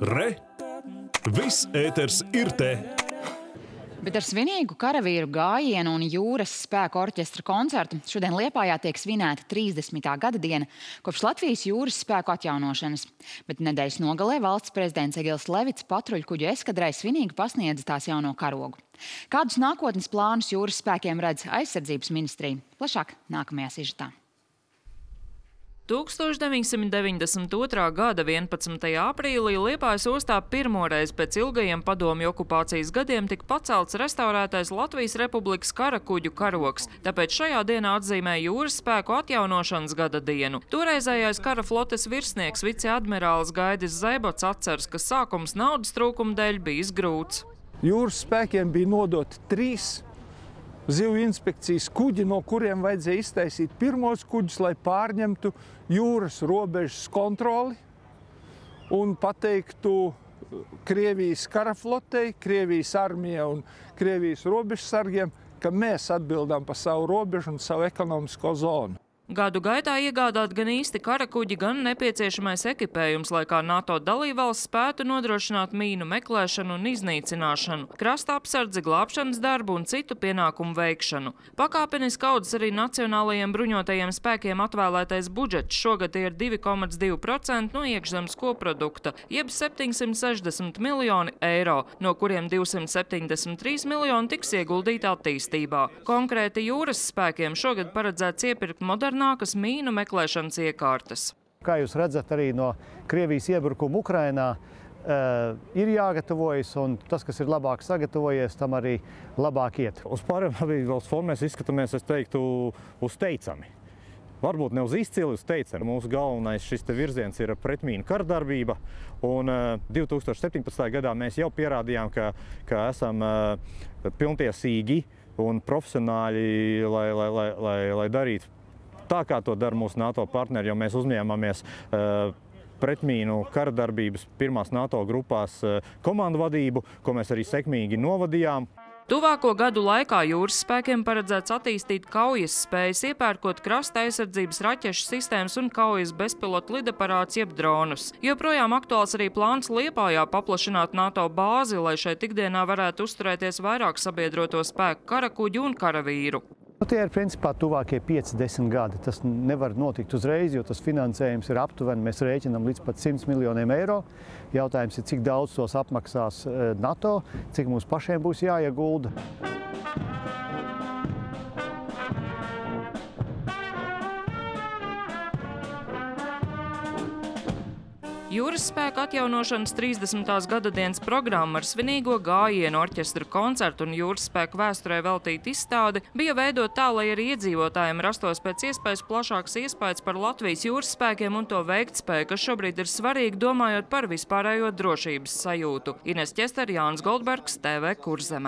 Re! Viss ēters ir te! Bet ar svinīgu karavīru gājienu un jūras spēku orķestra koncertu šodien Liepājā tiek svinēta 30. gada diena kopš Latvijas jūras spēku atjaunošanas. Bet nedēļas nogalē valsts prezidents Egils Levits patruļkuģu eskadrai svinīgi pasniedza tās jauno karogu. Kādus nākotnes plānus jūras spēkiem redz aizsardzības ministrija? Plašāk nākamajā sižetā. 1992. gada 11. aprīlī Liepājas ostā pirmoreiz pēc ilgajiem padomju okupācijas gadiem tika pacelts restaurētais Latvijas Republikas karakuģu karoks, tāpēc šajā dienā atzīmē jūras spēku atjaunošanas gada dienu. Toreizējais kara flotes virsnieks viceadmirālis Gaidis Zaibots atceras, ka sākums naudas trūkuma dēļ bijis grūts. Jūras spēkiem bija nodoti trīs zivju inspekcijas kuģi, no kuriem vajadzēja iztaisīt pirmos kuģus, lai pārņemtu jūras robežas kontroli un pateiktu Krievijas karaflotei, Krievijas armijai un Krievijas robežsargiem, ka mēs atbildam par savu robežu un savu ekonomisko zonu. Gadu gaitā iegādāt gan īsti karakuģi, gan nepieciešamais ekipējums, lai kā NATO dalībvalsts spētu nodrošināt mīnu meklēšanu un iznīcināšanu, krasta apsardzi, glābšanas darbu un citu pienākumu veikšanu. Pakāpeniski audzes arī nacionālajiem bruņotajiem spēkiem atvēlētais budžets. Šogad ir 2,2% no iekšzemes koprodukta, jeb 760 miljoni eiro, no kuriem 273 miljoni tiks ieguldīti attīstībā. Konkrēti jūras spēkiem šogad paredzēts iepirkt modernu modernākas mīnu meklēšanas iekārtas. Kā jūs redzat, arī no Krievijas iebrukuma Ukrainā uh, ir jāgatavojas, un tas, kas ir labāk sagatavojies, tam arī labāk iet. Uz pārējām valsts fondu mēs izskatāmies, es teiktu, uz teicami. Varbūt ne uz izcili, uz teicami. Mūsu galvenais šis te virziens ir pretmīnu kardarbība, un uh, 2017. gadā mēs jau pierādījām, ka, ka esam uh, pilntiesīgi un profesionāļi, lai, lai, lai, lai, lai darītu tā, kā to dara mūsu NATO partneri, jo mēs uzņēmamies uh, pretmīnu kara darbības pirmās NATO grupās uh, komandu vadību, ko mēs arī sekmīgi novadījām. Tuvāko gadu laikā jūras spēkiem paredzēts attīstīt kaujas spējas, iepērkot krasta aizsardzības raķešu sistēmas un kaujas bezpilotu lidaparāts jeb dronus. Joprojām aktuāls arī plāns Liepājā paplašināt NATO bāzi, lai šeit ikdienā varētu uzturēties vairāk sabiedroto spēku karakuģu un karavīru. Nu, tie ir principā tuvākie 5-10 gadi. Tas nevar notikt uzreiz, jo tas finansējums ir aptuveni. Mēs rēķinām līdz pat 100 miljoniem eiro. Jautājums ir, cik daudz tos apmaksās eh, NATO, cik mums pašiem būs jāiegulda. Jūras spēka atjaunošanas 30. gada dienas programma ar svinīgo gājienu orķestra koncertu un jūras spēku vēsturē veltīta izstāde bija veidot tā, lai arī iedzīvotājiem rastos pēc iespējas plašāks iespējas par Latvijas jūras spēkiem un to veiktspēju, kas šobrīd ir svarīgi domājot par vispārējo drošības sajūtu. Ines Ķester, Jānis Goldbergs, TV Kurzeme.